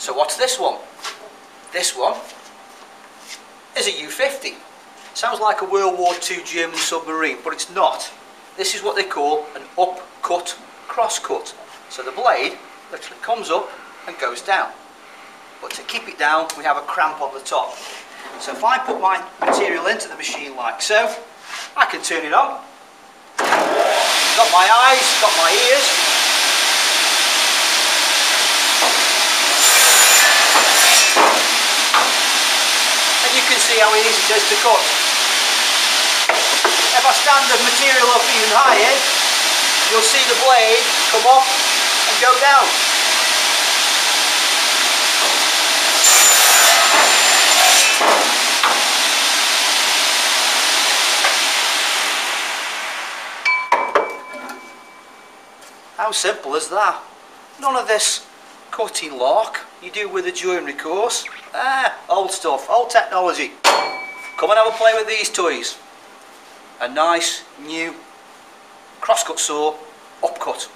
So what's this one? This one is a U-50. Sounds like a World War II German submarine, but it's not. This is what they call an up-cut cross-cut. So the blade literally comes up and goes down. But to keep it down, we have a cramp on the top. So if I put my material into the machine like so, I can turn it on. Got my eyes, got my ears. And you can see how easy it is to cut. If I stand the material up even higher, eh, you'll see the blade come up and go down. How simple is that? None of this cutting lock you do with a joinery course. Ah, old stuff, old technology. Come and have a play with these toys. A nice new crosscut saw upcut.